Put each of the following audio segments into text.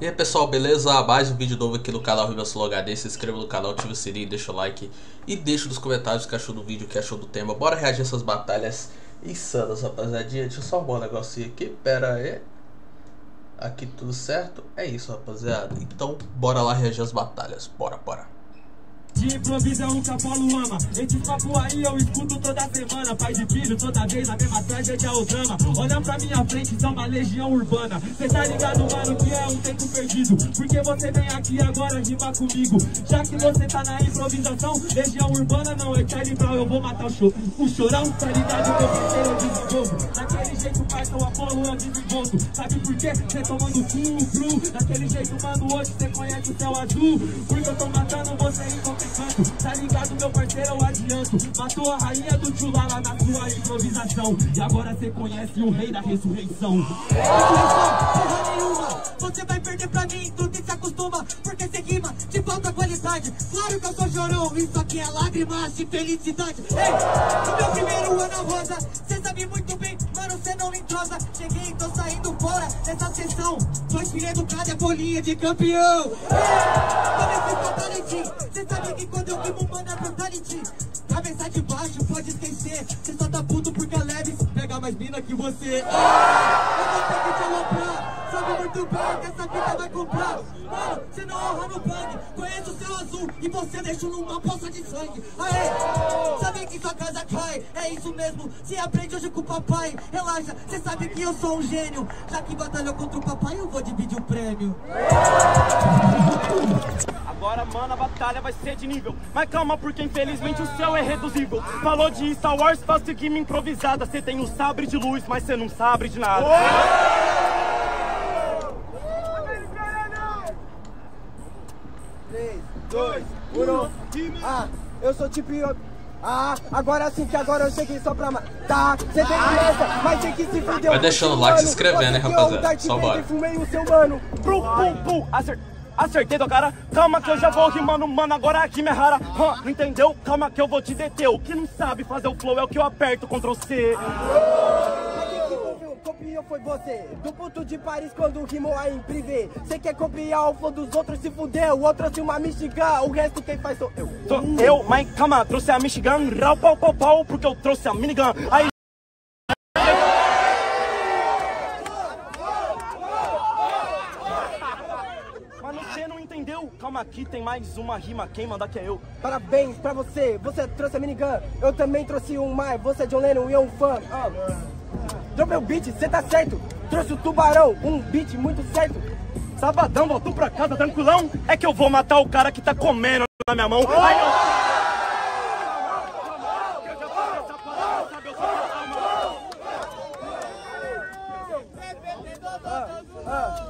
E aí pessoal, beleza? Mais um vídeo novo aqui no canal Riversul HD. Se inscreva no canal, ative o sininho, deixa o like e deixa nos comentários o que achou do vídeo, o que achou do tema. Bora reagir a essas batalhas insanas, rapaziadinha. Deixa eu só arrumar um negocinho aqui, pera aí. Aqui tudo certo? É isso, rapaziada. Então, bora lá reagir as batalhas. Bora, bora. De improviso é um que Apolo ama. Esse papo aí eu escuto toda semana. Pai de filho, toda vez a mesma tragédia os ama Olha pra minha frente, são uma legião urbana. Cê tá ligado, mano, que é um tempo perdido. Porque você vem aqui agora rima comigo. Já que você tá na improvisação Legião urbana não é Charlie Brown, eu vou matar o show. O chorão, tá ligado, meu parceiro, eu desenvolvo Daquele jeito, parça, o Apolo eu desenvolvo Sabe por quê? Cê tomando suco, Daquele jeito, mano, hoje cê conhece o céu azul. Porque eu tô matando você em qualquer canto Tá ligado, meu parceiro, eu adianto. Matou a rainha do Tchula lá na sua improvisação. E agora cê conhece o rei da ressurreição. Porra nenhuma, você vai perder pra mim, tu que se acostuma. Porque cê rima de falta qualidade. Claro que eu sou chorão, isso aqui é lágrimas de felicidade. Ei, no meu primeiro ano rosa, cê sabe muito bem, mano, cê não entrosa. Cheguei, tô saindo fora dessa sessão Tô filho educado, é bolinha de campeão. Comecei com talentinho, cê sabe que quando eu rimo, mano, é brutality Cabeça de baixo, pode esquecer Cê só tá puto porque é leve, pega mais mina que você. Eu vou ter que te aloprar Sabe muito bem que essa vida vai comprar. Mano, cê não honra no bang e você deixa numa poça de sangue Aê, sabe que sua casa cai É isso mesmo, se aprende hoje com o papai Relaxa, cê sabe que eu sou um gênio Já que batalhou contra o papai, eu vou dividir o prêmio Agora, mano, a batalha vai ser de nível. Mas calma, porque infelizmente o céu é reduzível. Falou de Star Wars, faz seguir me improvisada. Você tem um sabre de luz, mas você não sabe de nada. Eu sou tipo. Ah, agora sim que agora eu cheguei só pra matar. Cê tem criança, mas tem que se fuder. Vai deixando o like e se inscrevendo, hein, rapaziada. Só bora. Fumei o seu mano. Pum, pum, pum. Acer... Acertei do cara. Calma que eu já vou rimando, mano. Agora aqui me rara. Hã, não entendeu? Calma que eu vou te deter. O que não sabe fazer o flow é o que eu aperto Ctrl C. Copiou foi você, do ponto de Paris quando rimou aí em privê Cê quer copiar o flow dos outros, se fudeu O outro trouxe uma Michigan, o resto quem faz sou eu Sou eu, mas calma, trouxe a Michigan, rau, pau, pau, pau, porque eu trouxe a minigun. Aí. Mano, você não entendeu? Calma aqui, tem mais uma rima, quem mandar que é eu. Parabéns pra você, você trouxe a minigun Eu também trouxe um mais, você é John Lennon e eu um fã ah. Dropei o beat, cê tá certo. Trouxe o tubarão, um beat muito certo. Sabadão, voltou pra casa tranquilão. É que eu vou matar o cara que tá comendo na minha mão. Aí eu...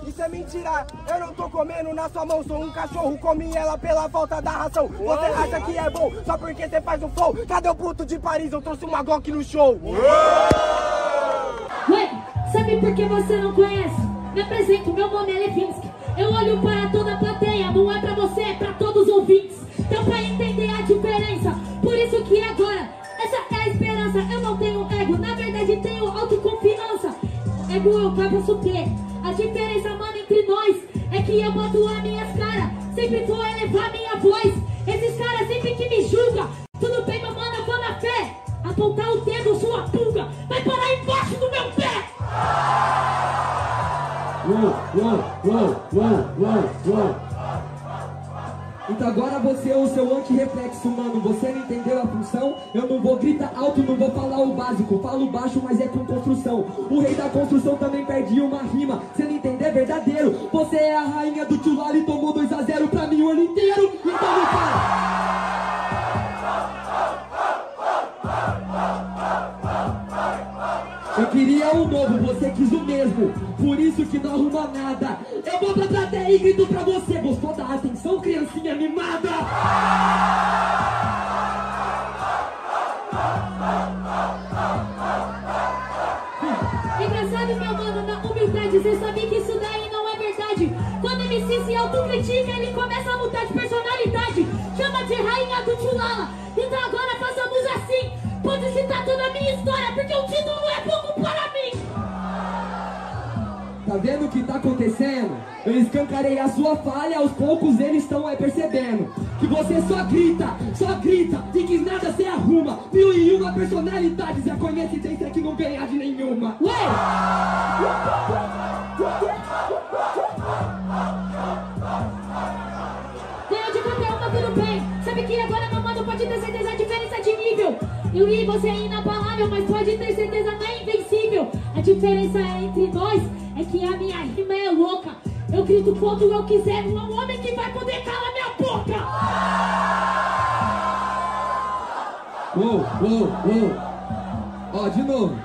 Isso é mentira, eu não tô comendo na sua mão. Sou um cachorro, comi ela pela falta da ração. Você acha que é bom só porque você faz um flow? Cadê o puto de Paris? Eu trouxe uma Glock no show sabe por que você não conhece? Me apresento, meu nome é Levinsky. Eu olho para toda a plateia, não é pra você, é pra todos os ouvintes. Então pra entender a diferença, por isso que agora Essa é a esperança, eu não tenho ego Na verdade tenho autoconfiança. Ego eu cabeço ter A diferença, mano, entre nós É que eu boto as minhas caras Sempre vou elevar minha voz. Esses caras sempre que me julgam. Tudo bem, mano, eu vou na fé. Apontar o Então agora você é o seu anti-reflexo, mano. Você não entendeu a função? Eu não vou gritar alto, não vou falar o básico. Falo baixo, mas é com construção. O rei da construção também perde uma rima. Você não entender é verdadeiro. Você é a rainha do Tchulala e tomou 2 a 0 pra mim o ano inteiro. Então não para. Eu queria um novo, você quis o mesmo Por isso que não arruma nada Eu vou pra plateia e grito pra você Gostou da atenção, criancinha mimada? Engraçado, meu mano, na humildade, você sabe que isso daí não é verdade. Quando MC se autocritica, ele começa a mudar de personalidade. Chama de rainha do Tchulala. Então agora façamos assim. Pode citar toda a minha história, porque o título é mim. Tá entendendo o que tá acontecendo? Eu escancarei a sua falha, aos poucos eles estão é, percebendo Que você só grita, só grita e que nada se arruma Mil e uma personalidades, a coincidência que não ganha de nenhuma! Ganhou de qualquer uma, tudo bem. Sabe que agora, meu mano, pode ter certeza a diferença de nível. E você é inabalável, mas pode ter certeza não é invencível. A diferença entre nós é que a minha rima é louca. Eu grito quando eu quiser, não é um homem que vai poder calar minha boca. Uou, uou, uou Ó, de novo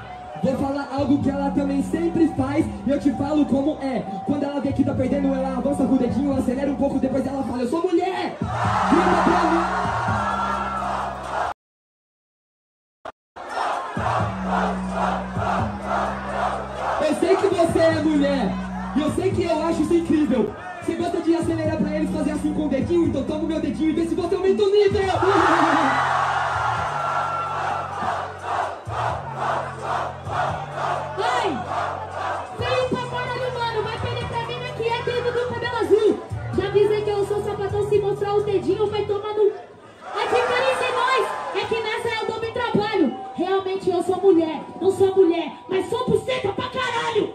Vou falar algo que ela também sempre faz E eu te falo como é Quando ela vê que tá perdendo, ela avança com o dedinho Acelera um pouco, depois ela fala Eu sou mulher! Grita pra mim que você é mulher. E eu sei que eu acho isso incrível. Você gosta de acelerar pra eles fazer assim com o dedinho Então toma o meu dedinho e vê se você aumenta o nível. Mostrar o dedinho vai tomar no... A diferença em nós. É que nessa eu dou meu trabalho. Realmente eu sou mulher, não sou mulher, mas sou buceta pra caralho.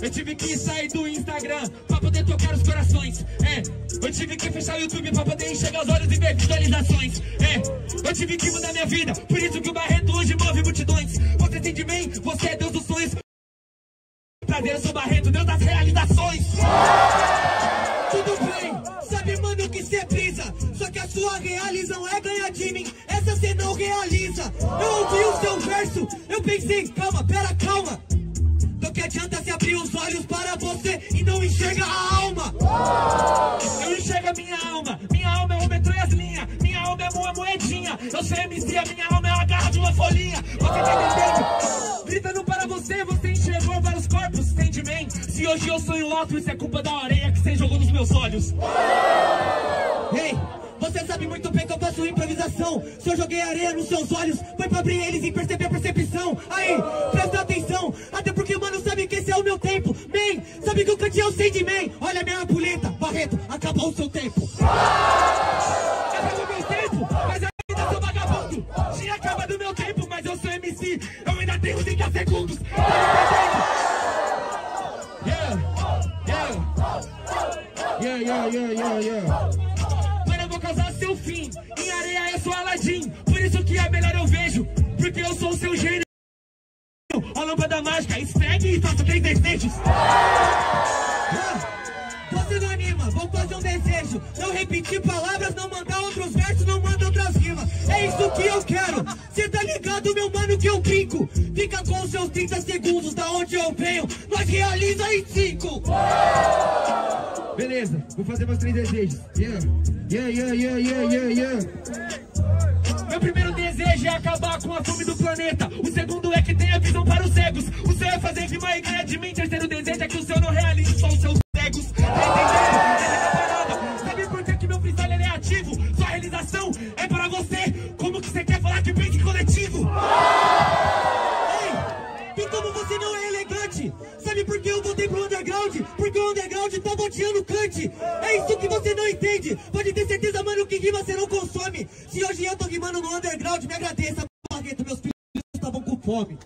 Eu tive que sair do Instagram pra poder tocar os corações. É, eu tive que fechar o YouTube pra poder enxergar os olhos e ver visualizações. É, eu tive que mudar minha vida, por isso que o Barreto hoje move multidões. Você tem de mim, você é Deus dos sonhos. Prazer, eu sou Barreto, Deus das realizações. Tudo bem, sabe, mano, que cê brisa. Só que a sua realização é ganhar de mim. Essa cê não realiza. Eu ouvi o seu verso, eu pensei, calma, pera, calma. Do que adianta para você e não enxerga a alma? Eu enxergo a minha alma, minha alma é metrô e as linhas, minha alma é uma moedinha. Eu sou MC, a minha alma é uma garra de uma folhinha. Você tá entendendo? Gritando para você, você enxergou vários corpos, Sandman. Se hoje eu sonho outro, isso é culpa da areia que você jogou nos meus olhos. Ei, você sabe muito bem que eu faço improvisação. Se eu joguei areia nos seus olhos, foi pra abrir eles e perceber a percepção. Aí, presta atenção, sabe que o cante é o Sandman. Olha a minha ampulheta, Barreto, acabou o seu tempo. Acabou meu tempo, mas eu ainda sou vagabundo. Tinha acabado meu tempo, mas eu sou MC. Eu ainda tenho 30 segundos. Yeah, yeah, yeah, yeah, yeah, yeah. Vou causar seu fim. Em areia eu sou Aladim. Por isso que é melhor eu vejo. Porque eu sou o seu gênio. Lâmpada mágica, esfregue e faça três desejos. Você não anima, vou fazer um desejo. Não repetir palavras, não mandar outros versos, não manda outras rimas. É isso que eu quero. Cê tá ligado, meu mano, que eu brinco. Fica com os seus 30 segundos da onde eu venho. Nós realiza em 5. Beleza, vou fazer meus três desejos. Yeah, yeah, yeah, yeah, yeah, yeah, yeah. Meu primeiro desejo é acabar com a fome do planeta. O segundo é que tenha visão para os cegos. O seu é fazer rima e ganhar de mim. Terceiro desejo é que o seu não realize só os seus cegos. Tá underground? Porque o underground tá boteando Kant. É isso que você não entende. Pode ter certeza, mano, que rima você não consome. Se hoje eu tô rimando no underground, me agradeça, Barreto, meus filhos estavam com fome.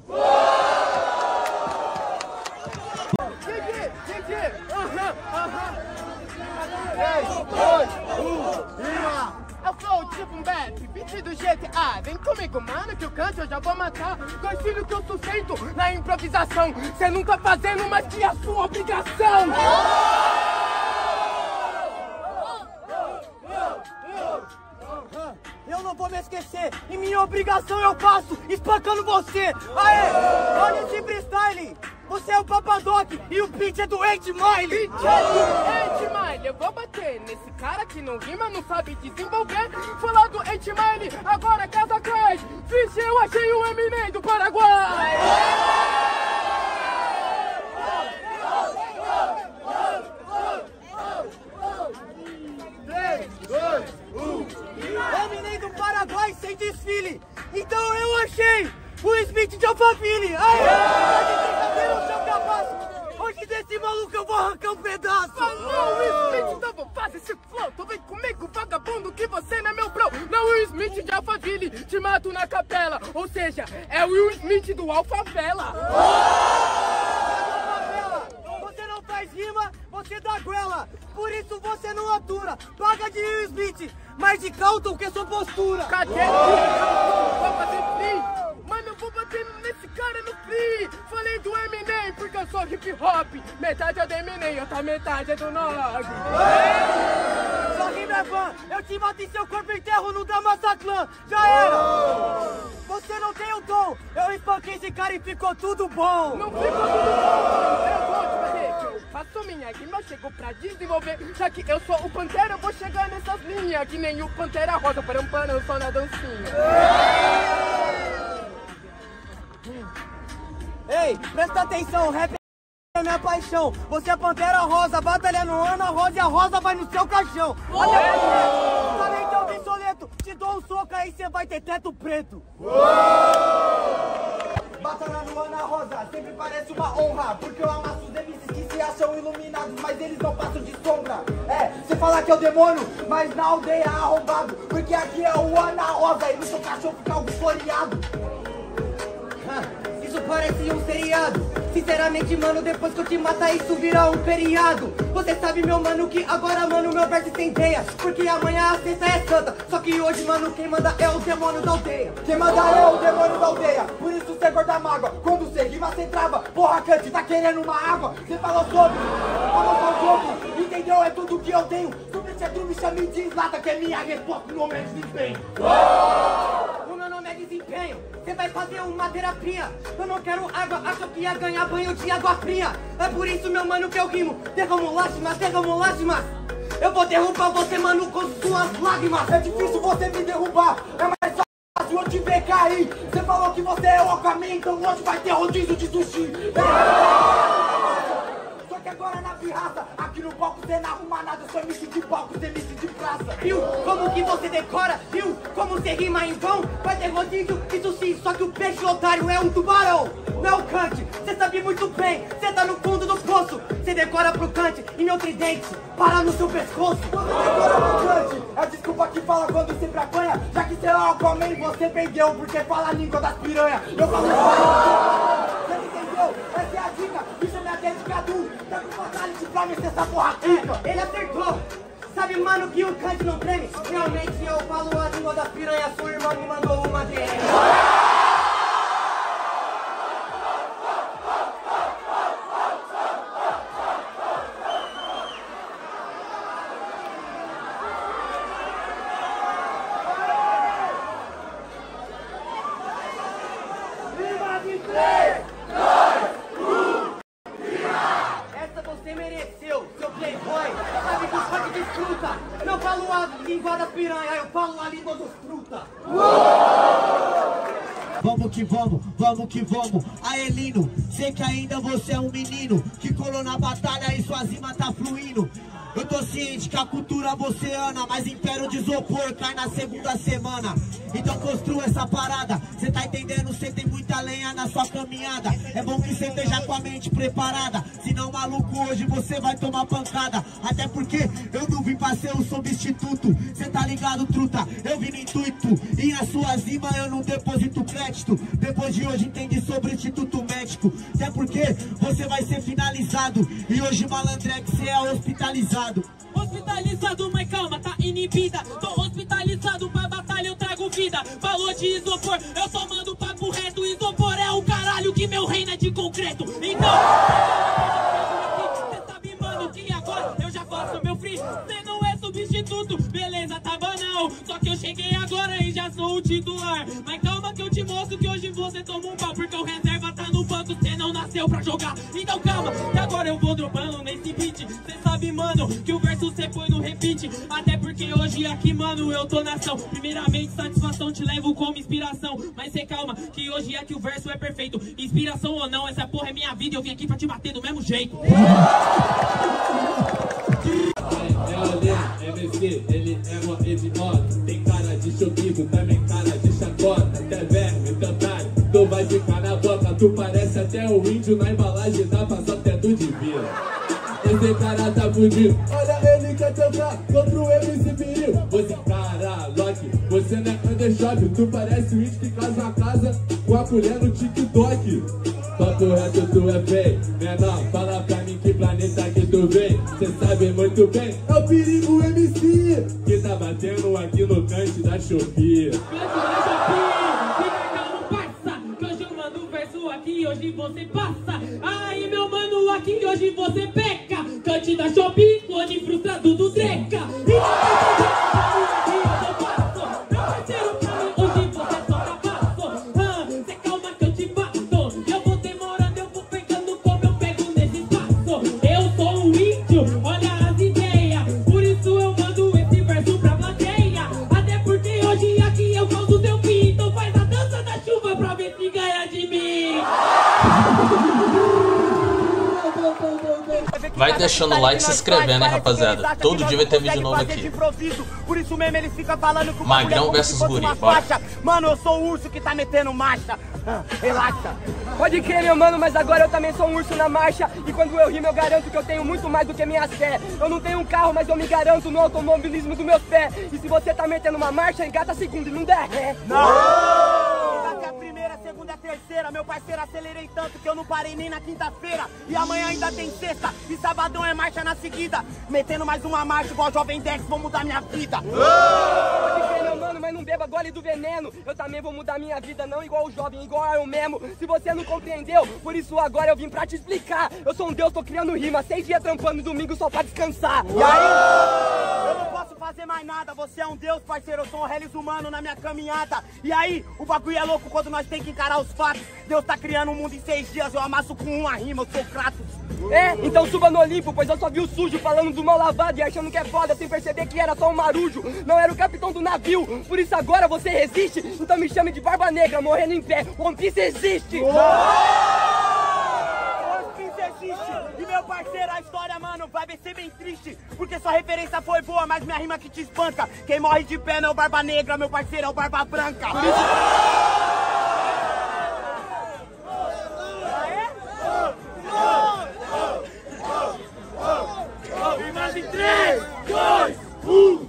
Comigo, mano, que o canto eu já vou matar. Dois filhos que eu sustento na improvisação. Cê tá fazendo mais que a sua obrigação. Eu não vou me esquecer, e minha obrigação eu faço, espancando você. Aê, olha esse freestyle. Você é o Papadoc e o beat é do Ed Miley. Ed Miley, eu vou bater nesse cara que não rima, não sabe desenvolver. Falar do Miley, agora casa crash. Vixe, eu achei o Eminem do Paraguai. Eminem do Paraguai sem desfile. Então eu achei o Smith de Alphaville. Seu pedaço! Falou, Will Smith, então vou fazer esse flow. Tu vem comigo, vagabundo, que você não é meu bro. Não, Will Smith de Alphaville, te mato na capela. Ou seja, é o Will Smith do Alfavela. Favela, Você não faz rima, você dá goela. Por isso você não atura. Paga de Will Smith, mas de Calton que é sua postura. Cadê o Vou fazer free. Mano, eu vou batendo nesse cara no free. Falei do Eminem, porque eu sou hip hop. Metade é do Eminem, outra metade é do Nog. Sua rima é van, eu te mato em seu corpo e enterro no Damassa Clã. Já era. Você não tem o dom. Eu espanquei esse cara e ficou tudo bom. Não fica tudo bom. Eu vou te fazer que eu faço minha rima, chego pra desenvolver. Já que eu sou o Pantera, eu vou chegar nessas linhas. Que nem o Pantera Rosa, parampana, eu só na dancinha. Ei, presta atenção, rap é minha paixão. Você é Pantera Rosa, batalha no ano, a rosa e a rosa vai no seu caixão. Até porque, falei teu obsoleto, te dou um soco aí cê vai ter teto preto. Batalha no ano, a rosa, sempre parece uma honra. Porque eu amasso os MCs que se acham iluminados, mas eles não passam de sombra. É, você fala que é o demônio, mas na aldeia é arrombado. Porque aqui é o Ana Rosa e no seu cachorro fica algo floreado. Isso parece um seriado. Sinceramente, mano, depois que eu te matar, isso vira um feriado. Você sabe, meu mano, que agora, mano, meu verso tem ideia. Porque amanhã a sexta é santa. Só que hoje, mano, quem manda é o demônio da aldeia. Quem manda é o demônio da aldeia. Por isso cê gorda mágoa. Quando cê rima, cê trava. Porra, Cante, tá querendo uma água? Cê falou sobre sou jogo. Entendeu? É tudo que eu tenho. Sobre se é tu me chama e diz nada que é minha resposta. O nome é desempenho. O meu Você vai fazer uma terapia. Eu não quero água, acho que ia ganhar banho de água fria. É por isso, meu mano, que eu rimo. Derramo lágrimas, derramo lágrimas. Eu vou derrubar você, mano, com suas lágrimas. É difícil você me derrubar. É mais fácil eu te ver cair. Você falou que você é o Aquaman, então hoje vai ter rodízio de sushi. Só que agora na pirraça, no palco cê não arruma nada, sou MC de palco, cê MC de praça. Viu como que você decora? Viu como você rima em vão? Vai ter rodízio, isso sim, só que o peixe otário é um tubarão. Não é o cante, cê sabe muito bem, cê tá no fundo do poço. Cê decora pro cante e meu tridente para no seu pescoço. Você decora pro cante, é a desculpa que fala quando sempre apanha. Já que cê é o Aquaman, você perdeu porque fala a língua das piranha. Eu falo Você entendeu? Cadu. Tá com fatality pra mim essa porra fica. Ele acertou. Sabe, mano, que o Kant não treme? Realmente eu falo a língua das piranha. Sua irmã me mandou uma DM. Na segunda semana. Então construa essa parada, cê tá entendendo? Cê tem muita lenha na sua caminhada. É bom que cê esteja com a mente preparada. Senão, maluco, hoje você vai tomar pancada. Porque eu não vim pra ser o substituto. Cê tá ligado, truta? Eu vim no intuito. E na sua rima eu não deposito crédito. Depois de hoje entendi sobre instituto médico. Até porque você vai ser finalizado. E hoje, malandrex, cê é hospitalizado. Hospitalizado, mas calma, tá inibida. Tô hospitalizado pra batalha, eu trago vida. Falou de isopor, eu só mando papo reto. Isopor é o caralho que meu reino é de concreto. Então. Eu cheguei agora e já sou o titular. Mas calma que eu te mostro que hoje você toma um pau. Porque o reserva tá no banco, cê não nasceu pra jogar. Então calma, que agora eu vou dropando nesse beat. Cê sabe, mano, que o verso cê põe no repeat. Até porque hoje aqui, mano, eu tô na ação. Primeiramente, satisfação te levo como inspiração. Mas cê calma, que hoje é que o verso é perfeito. Inspiração ou não, essa porra é minha vida. Eu vim aqui pra te bater do mesmo jeito. É MC, ele é uma hipnose Tem cara de choquismo, também cara de chacota Até verme, cantar, tu vai ficar na boca Tu parece até o índio na embalagem da até do divino esse cara tá fudido. Olha, ele quer tocar contra o MC Viril. Você, cara, Loki, você não é undershop. Tu parece o it que casa a casa com a mulher no TikTok. Papo reto, tu é feio, menor. Fala pra mim que planeta que tu vem. Cê sabe muito bem, é cante da Shopee. Aqui hoje você passa, aí meu mano, aqui hoje você peca. Cante da Shopee, deixando o like e se inscrevendo, hein, rapaziada. Todo dia vai ter vídeo novo aqui. Por isso mesmo ele fica falando que o Magrão versus guri, bora. Mano, eu sou o urso que tá metendo marcha. Ah, Relaxa. Pode crer, meu mano, mas agora eu também sou um urso na marcha. E quando eu rimo, eu garanto que eu tenho muito mais do que minhas fé. Eu não tenho um carro, mas eu me garanto no automobilismo dos meus pés. E se você tá metendo uma marcha, engata a segunda e não der ré. Segunda, terceira, meu parceiro, acelerei tanto que eu não parei nem na quinta-feira. E amanhã ainda tem sexta, e sabadão é marcha na seguida. Metendo mais uma marcha igual Jovem Dex, vou mudar minha vida. Pode crer, meu mano, mas não beba gole do veneno. Eu também vou mudar minha vida, não igual o jovem, igual eu mesmo. Se você não compreendeu, por isso agora eu vim pra te explicar. Eu sou um deus, tô criando rima, seis dias trampando domingo só pra descansar. E aí? Eu não posso fazer mais nada, você é um deus, parceiro, eu sou um reles humano na minha caminhada. E aí, o bagulho é louco quando nós tem que encarar os fatos. Deus tá criando um mundo em seis dias, eu amasso com uma rima, eu sou Kratos. É, então suba no Olimpo, pois eu só vi o sujo falando do mal lavado e achando que é foda sem perceber que era só um marujo. Não era o capitão do navio, por isso agora você resiste. Então me chame de Barba Negra, morrendo em pé. One Piece existe! One Piece existe. E meu parceiro, a história, mano, vai ser bem triste. Porque sua referência foi boa, mas minha rima que te espanta. Quem morre de pé não é o Barba Negra, meu parceiro, é o Barba Branca. Por isso... Imagem 3, 2, 1.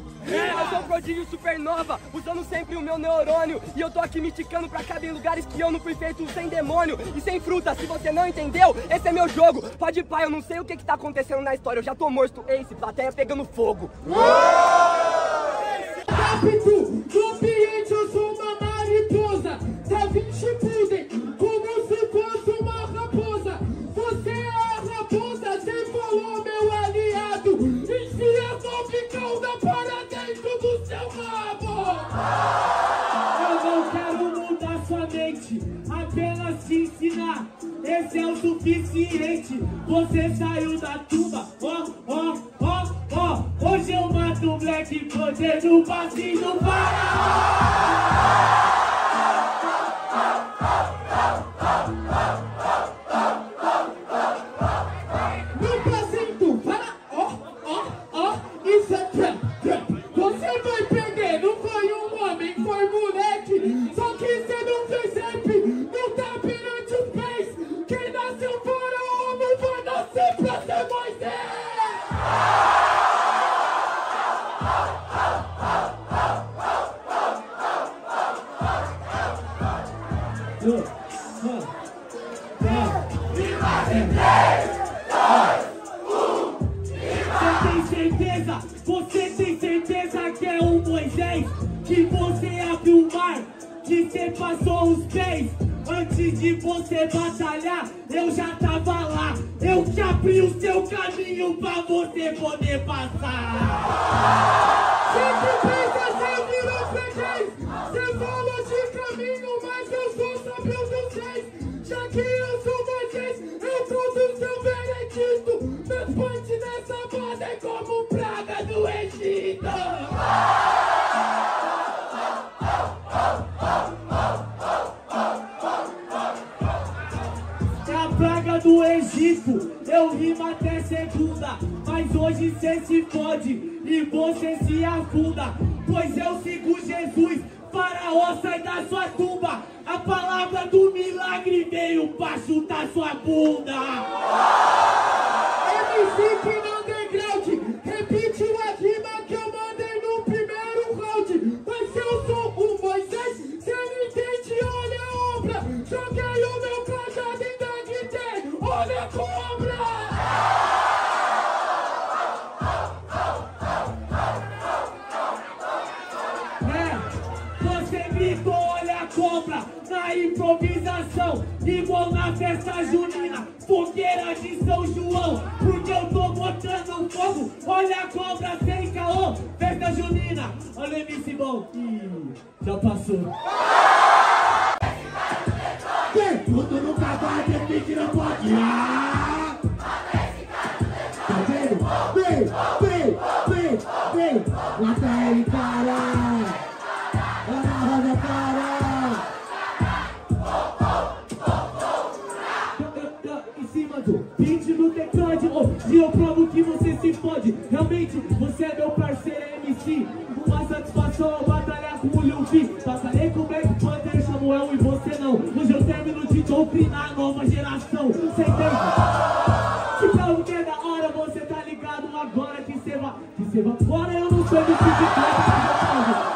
Eu sou o prodígio supernova, usando sempre o meu neurônio. E eu tô aqui me ticando pra caber em lugares que eu não fui feito sem demônio E sem fruta, se você não entendeu, esse é meu jogo. Pode ir pai, eu não sei o que que tá acontecendo na história. Eu já tô morto, Ace, plateia pegando fogo. Rápido, no você saiu da tumba. Ó, ó, ó, ó, hoje eu mato o Black Panther no passinho do Lord. Eu rimo até segunda Mas hoje cê se fode e você se afunda. Pois eu sigo Jesus, faraó sai da sua tumba. A palavra do milagre veio pra chutar sua bunda. MC João, porque eu tô botando fogo, olha a cobra sem caô, festa junina, olha o MC bom, Ih, já passou. Tem tudo no cavalo, tem que não pode ah! Tá vendo? Vem, hoje eu provo que você se pode. Realmente, você é meu parceiro MC. Uma satisfação ao batalhar com o Lil V. Batalhei com o Black Panther, Samuel e você não. Hoje eu termino de doutrinar a nova geração. Você entende? Se prova que é da hora, você tá ligado agora que você vai. Que você vai fora, eu não sou do bicicleta,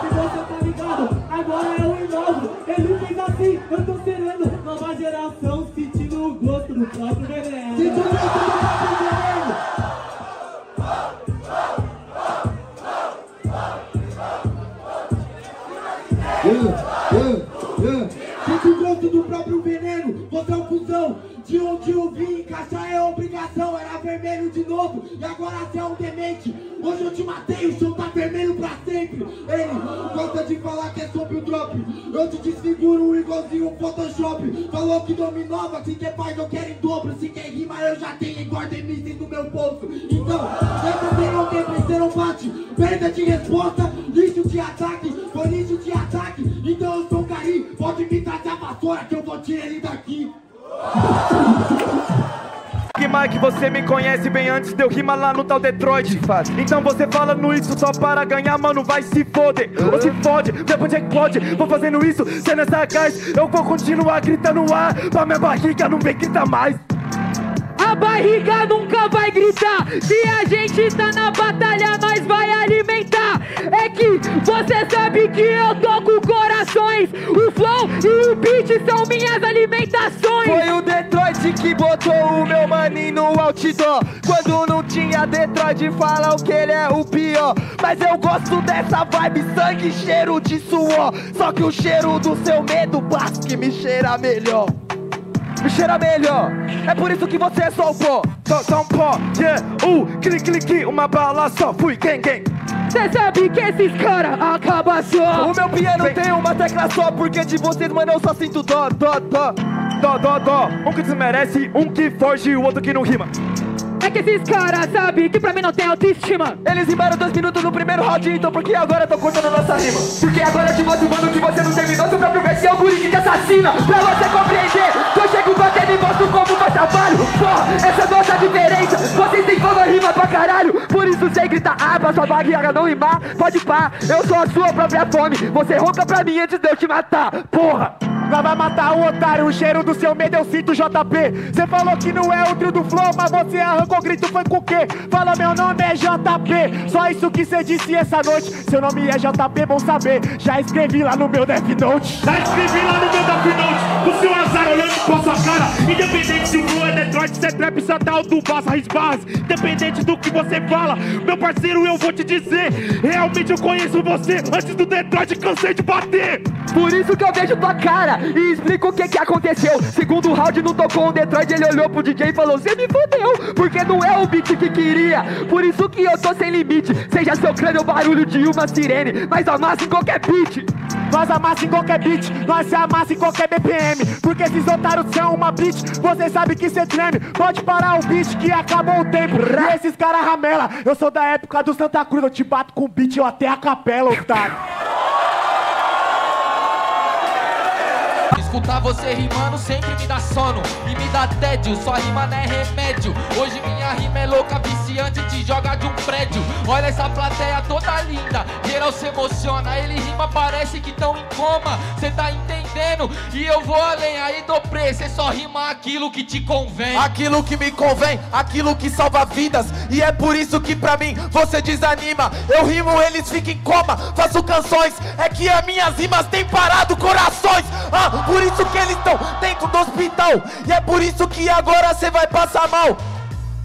Se você tá ligado, agora eu inovo. Ele fez assim, eu tô sereno. Nova geração cuzão. De onde eu vim, encaixar é obrigação. Era vermelho de novo e agora você é um demente. Hoje eu te matei, o chão tá vermelho pra sempre. Ele gosta de falar que é sobre o drop. Eu te desfiguro igualzinho o Photoshop. Falou que dominova, se quer paz eu quero em dobro. Se quer rima eu já tenho engorda MC no meu bolso. Então, essa você não tem, não bate. Perda de resposta, lixo de ataque. Foi lixo de ataque. Então eu sou Cari, pode me trazer a vassoura que eu vou tirar ele daqui. Que Mike, você me conhece bem antes de eu rimar lá no tal Detroit? Então você fala no isso só para ganhar, mano, vai se foder. Ou se fode, depois é pode Vou fazendo isso, sendo gás Eu vou continuar gritando ar Pra minha barriga não vem gritar mais barriga nunca vai gritar. Se a gente tá na batalha, nós vai alimentar. É que você sabe que eu toco corações. O flow e o beat são minhas alimentações. Foi o Detroit que botou o meu maninho no outdoor Quando não tinha Detroit falam que ele é o pior Mas eu gosto dessa vibe, sangue cheiro de suor Só que o cheiro do seu medo, basta que me cheira melhor me cheira melhor. É por isso que você é só o pó, só, só um pó. Yeah, uh, clique, clique, uma bala só. Fui, quem, quem? Cê sabe que esses cara acaba só. O meu piano tem uma tecla só, porque de vocês, mano, eu só sinto dó, dó, dó. Dó, dó, dó. Um que desmerece, um que foge, o outro que não rima. É que esses caras sabem que pra mim não tem autoestima. Eles rimaram dois minutos no primeiro round, então por que agora eu tô cortando nossa rima? Porque agora eu te mostro, mano, que você não terminou seu próprio verso é o guri que te assassina. Pra você compreender, eu chego batendo e mostro como faz trabalho. Porra, essa é a nossa diferença. Vocês têm como rima pra caralho. Por isso gritar, ah, pra sua barriga não rimar. Pode pá, eu sou a sua própria fome. Você ronca pra mim antes de eu te matar. Porra! Nós vai matar o otário, o cheiro do seu medo eu sinto JP Cê falou que não é o trio do flow, mas você arrancou grito foi com o quê? Fala meu nome é JP, só isso que cê disse essa noite. Seu nome é JP, bom saber, já escrevi lá no meu Death Note. Já escrevi lá no meu Death Note. O seu azar olhando pra sua cara. Independente se o flow é Detroit, se é trap, se é tal do Barra Risbarras Independente do que você fala Meu parceiro, eu vou te dizer. Realmente eu conheço você. Antes do Detroit, cansei de bater. Por isso que eu vejo tua cara e explico o que que aconteceu. Segundo round não tocou um Detroit, ele olhou pro DJ e falou: Cê me fodeu, porque não é o beat que queria. Por isso que eu tô sem limite. Seja seu crânio o barulho de uma sirene, mas amassa em qualquer beat. Nós amassa em qualquer beat, nós se amassa em qualquer BPM Porque esses otários são uma beat, você sabe que cê treme Pode parar o beat que acabou o tempo E esses caras ramela, eu sou da época do Santa Cruz Eu te bato com beat, eu até a capela, otário Escutar você rimando sempre me dá sono e me dá tédio. Sua rima não é remédio. Hoje minha rima é louca, viciante, te joga de um prédio. Olha essa plateia toda linda, geral se emociona. Ele rima, parece que tão em coma. Cê tá entendendo? E eu vou além, aí do preço. Cê só rima aquilo que te convém. Aquilo que me convém, aquilo que salva vidas. E é por isso que pra mim você desanima. Eu rimo, eles ficam em coma. Faço canções, é que as minhas rimas têm parado corações. Ah, por isso que eles estão dentro do hospital. E é por isso que agora você vai passar mal.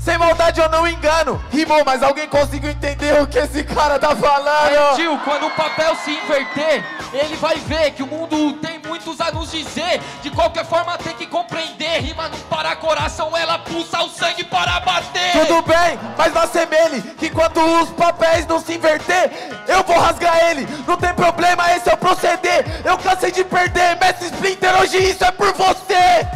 Sem maldade eu não engano. Rimou, mas alguém conseguiu entender o que esse cara tá falando? Aí, tio, quando o papel se inverter, ele vai ver que o mundo tem muitos a nos dizer. De qualquer forma, tem que compreender. Rima não para coração, ela pulsa o sangue para bater. Tudo bem, mas não assemelhe que enquanto os papéis não se inverter, eu vou rasgar ele. Não tem problema, esse é o proceder. Eu cansei de perder, Mestre Splinter, hoje isso é por você.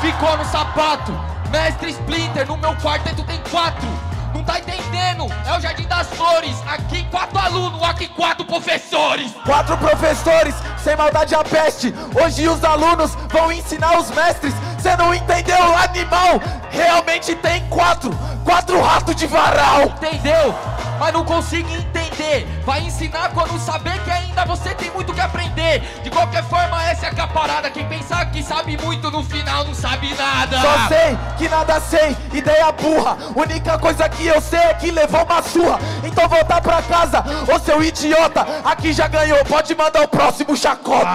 Ficou no sapato. Mestre Splinter, no meu quarteto tem quatro. Não tá entendendo? É o Jardim das Flores. Aqui quatro alunos, aqui quatro professores. Quatro professores, sem maldade a peste. Hoje os alunos vão ensinar os mestres. Cê não entendeu, animal? Realmente tem quatro. Quatro ratos de varal. Entendeu? Mas não consigo entender. Vai ensinar quando saber que ainda você tem muito que aprender. De qualquer forma, essa é a caparada. Quem pensar que sabe muito no final não sabe nada. Só sei que nada sei, ideia burra. Única coisa que eu sei é que levou uma surra. Então voltar pra casa, ô seu idiota. Aqui já ganhou, pode mandar o próximo chacota.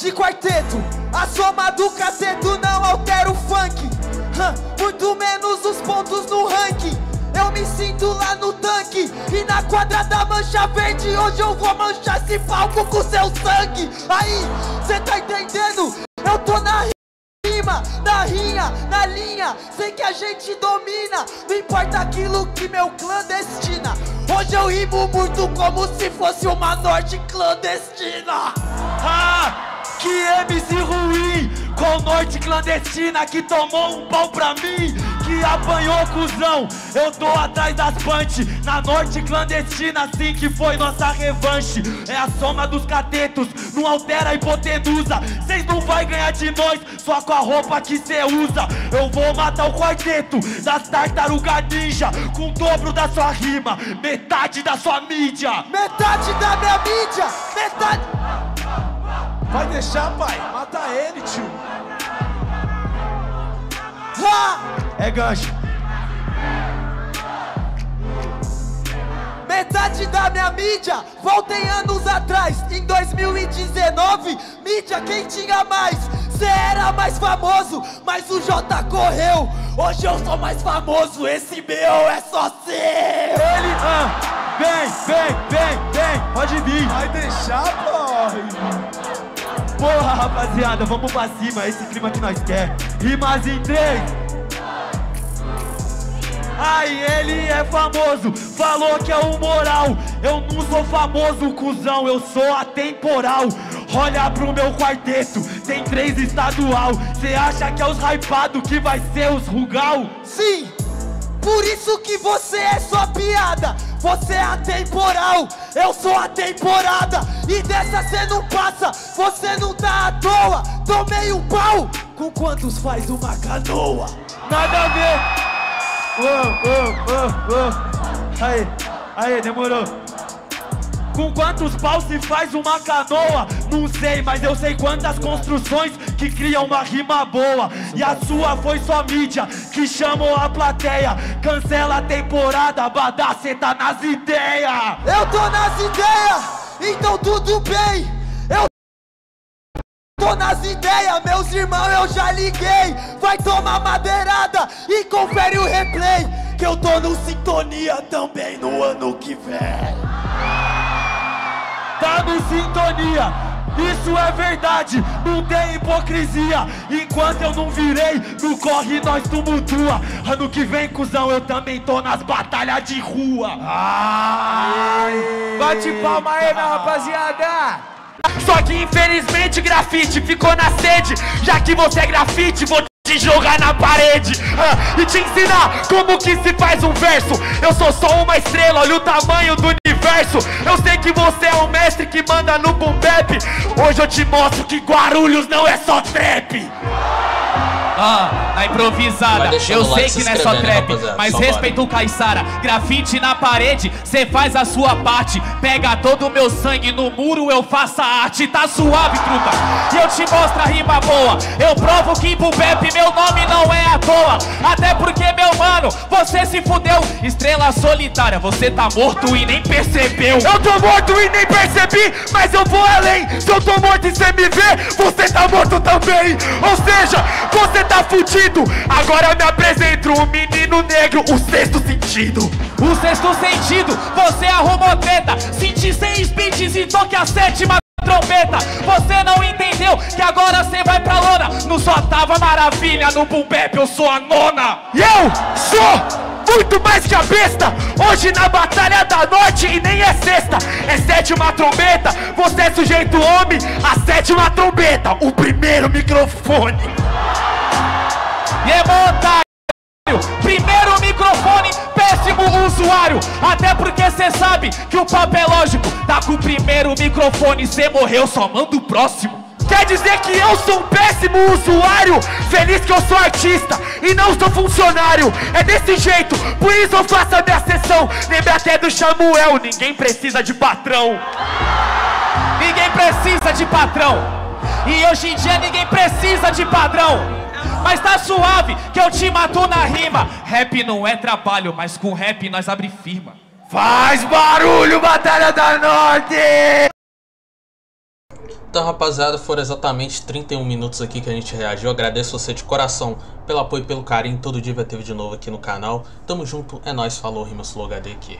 De quarteto, a soma do cateto não altera o funk. Muito menos os pontos no ranking. Eu me sinto lá no tanque. E na quadra da mancha verde Hoje eu vou manchar esse palco com seu sangue. Aí, cê tá entendendo? Eu tô na rima, na rinha, na linha. Sei que a gente domina. Não importa aquilo que meu clã destina. Hoje eu rimo muito como se fosse uma norte clandestina. Ah, que MC ruim Com norte clandestina que tomou um pau pra mim Que apanhou cuzão. Eu tô atrás das punch Na norte clandestina assim que foi nossa revanche. É a soma dos catetos Não altera a hipotenusa. Cês não vai ganhar de nós Só com a roupa que cê usa. Eu vou matar o quarteto Das tartaruga ninja Com o dobro da sua rima Metade da sua mídia. Metade da minha mídia Metade Vai deixar, pai? Mata ele, tio. É gancho. Metade da minha mídia, voltem anos atrás, em 2019, mídia quem tinha mais? Cê era mais famoso, mas o J correu. Hoje eu sou mais famoso, esse meu é só seu. Ele, ah, vem, vem, vem, vem, pode vir. Vai deixar, pai? Porra, rapaziada, vamos pra cima, esse clima que nós quer. Rimas em três. Ai, ele é famoso, falou que é o moral. Eu não sou famoso, cuzão, eu sou atemporal. Olha pro meu quarteto, tem três estadual. Cê acha que é os hypado que vai ser os rugal? Sim, por isso que você é só piada. Você é atemporal, eu sou a temporada. E dessa cê não passa, você não tá à toa. Tomei um pau, com quantos faz uma canoa? Nada a ver. Ô, ô. Aí, aí, demorou. Com quantos paus se faz uma canoa? Não sei, mas eu sei quantas construções que criam uma rima boa. E a sua foi só mídia que chamou a plateia. Cancela a temporada, Badá, cê tá nas ideias. Eu tô nas ideias, então tudo bem. Eu tô nas ideias, meus irmãos eu já liguei. Vai tomar madeirada e confere o replay. Que eu tô no sintonia também no ano que vem. Tá no sintonia. Isso é verdade, não tem hipocrisia. Enquanto eu não virei, no corre nós tumultua. Ano que vem, cuzão, eu também tô nas batalhas de rua. Ai, Bate palma aí, minha rapaziada. Só que infelizmente grafite ficou na sede. Já que você é grafite, vou te jogar na parede ah, e te ensinar como que se faz um verso. Eu sou só uma estrela, olha o tamanho do universo. verso. Eu sei que você é o mestre que manda no boom. Hoje eu te mostro que Guarulhos não é só trap. Ah, na improvisada. Vai deixando Eu sei like, que se não é só inscrevendo, trap, rapaziada. mas Só respeita o Caissara. Grafite na parede, cê faz a sua parte. Pega todo o meu sangue no muro, eu faço a arte. Tá suave, truta. E eu te mostro a rima boa. Eu provo que pro Bep meu nome não é à toa. Até porque, meu mano, você se fudeu. Estrela solitária, você tá morto e nem percebeu. Eu tô morto e nem percebi, mas eu vou além. Se eu tô morto e cê me vê, você tá morto também. Ou seja, você tá fudido. Agora eu me apresento, o menino negro, o sexto sentido. O sexto sentido, você arrumou treta. Senti seis beats e toque a sétima trombeta. Você não entendeu que agora você vai pra lona. No só tava maravilha, no boom bap eu sou a nona. E eu sou muito mais que a besta. Hoje na Batalha da Norte e nem é sexta, é sétima trombeta. Você é sujeito homem, a sétima trombeta, o primeiro microfone. Montário. Primeiro microfone, péssimo usuário. Até porque cê sabe que o papo é lógico. Tá com o primeiro microfone, cê morreu, só manda o próximo. Quer dizer que eu sou um péssimo usuário? Feliz que eu sou artista e não sou funcionário. É desse jeito, por isso eu faço a minha sessão. Lembra até do Samuel, ninguém precisa de patrão. Ninguém precisa de patrão. E hoje em dia ninguém precisa de padrão. Mas tá suave que eu te mato na rima. Rap não é trabalho, mas com rap nós abre firma. Faz barulho, Batalha da Norte! Então, rapaziada, foram exatamente 31 minutos aqui que a gente reagiu. Agradeço você de coração pelo apoio e pelo carinho. Todo dia vai ter vídeo novo aqui no canal. Tamo junto, é nóis, falou, Rima Sulogade aqui.